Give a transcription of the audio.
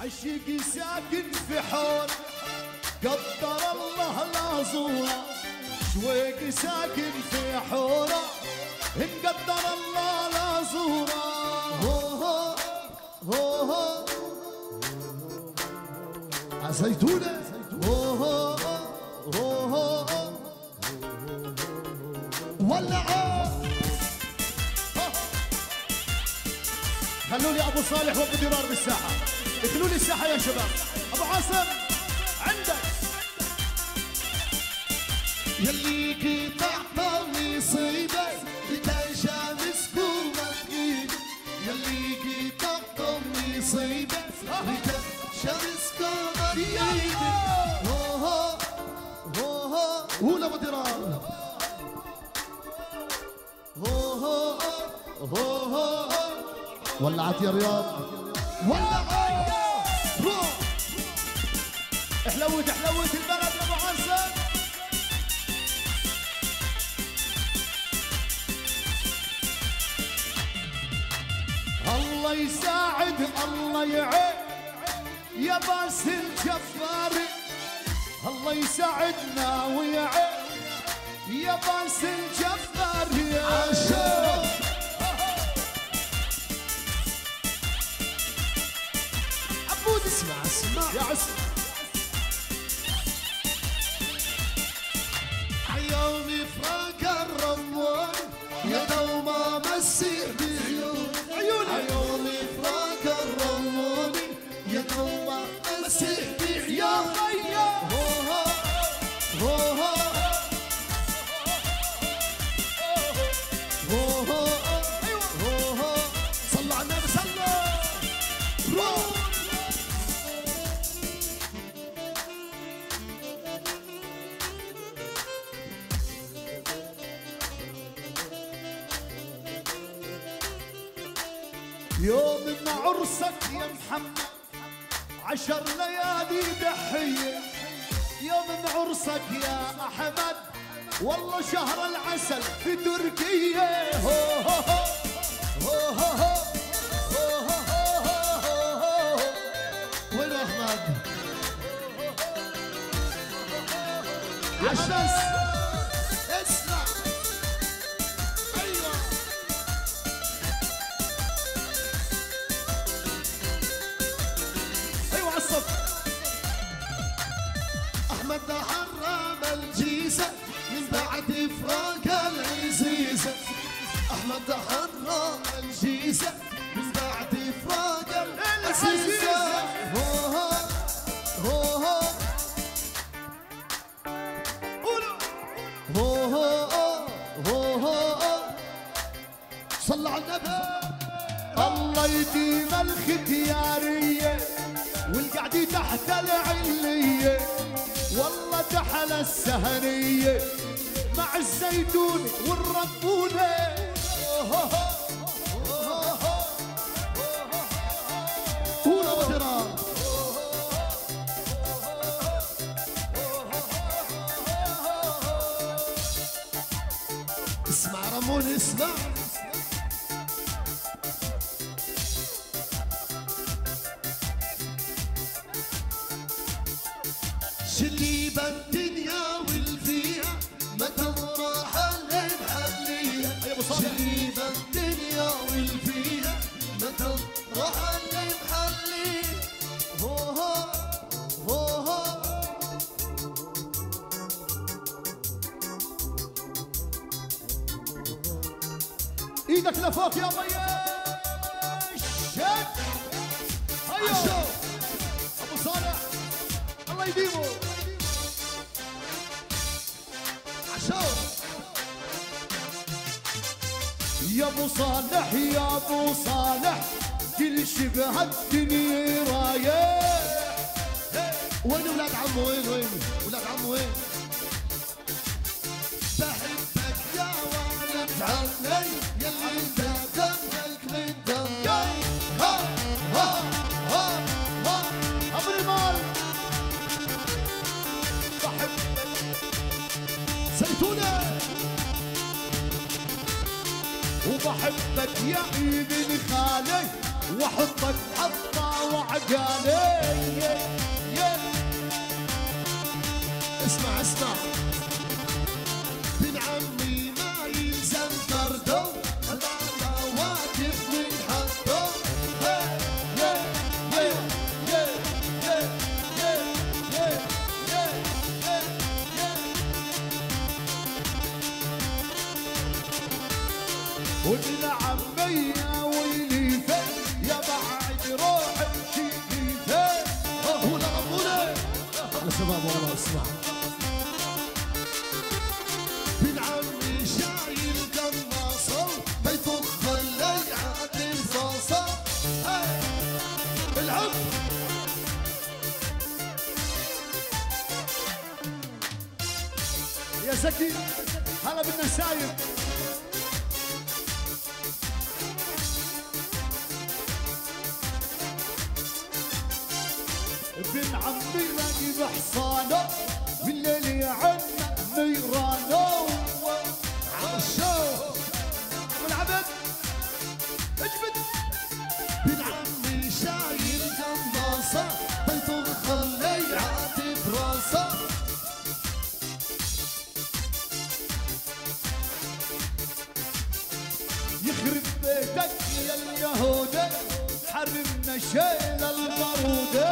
عشقي ساكن في حور قدر الله لا زوره شويق ساكن في حوره إن قدر الله لا زوره هو هو هو عزيتونا هو هو هو هو ولعوا خلوا لي أبو صالح وابو درار بالساحة. اكلوا لي الساحة يا شباب. أبو عاصم عندك. يلي قطعت مصيبة لتنشا مسكومة ايد يلي قطعت مصيبة لتنشا مسكومة ايد هو هو هو هو. ولا ابو درار هو هو هو هو. ولعت يا رياض. ولعت احلوت احلوت البلد يا أبو عاصم الله يساعد الله يعين. يا باس الجباري الله يساعدنا ويعين. يا باس الجباري عاشق عبود اسمع اسمع. يا عسل. يوم فراق الرموان يوم ما عرسك يا محمد عشر ليالي دحية يوم ما عرسك يا أحمد والله شهر العسل في تركيا هو هو هو هو هو وين أحمد عشان وتحرى الجيزة من بعد فراق العزيزة. هوها هوها هوها هوها صلى على النبي. الله يديم الختيارية والقعدة تحت العلية. والله تحلى السهرية مع الزيتون والربونه اسمع رمون اسمع. إيدك لفوق يا طيب شد عشو أبو صالح. الله يديمه. يا أبو صالح يا أبو صالح كل شبه الدنيا رايح. وين ولاد عمو؟ وين وين؟ ولاد عمو وين؟ وبحبك يا ابن خالي واحطك حطه وعد اشقالي اسمع اسمع وابن عمي يا ويلي فين يا بعد روح امشي فين هنا. غمونا يا شباب والله اسمع. بن عمي شايل قناصه الليعة الفاصة. العب يا زكي هلا بالنسايب ابن عمي لاقي بحصانة بالليل يعن نيرانة عالشوق أبو العبد اجبد. بن عمي شايل قناصة بيطخ الليعة براسه يخرب بيتك يا اليهودي حرمنا شيل البرودة